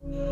Yeah.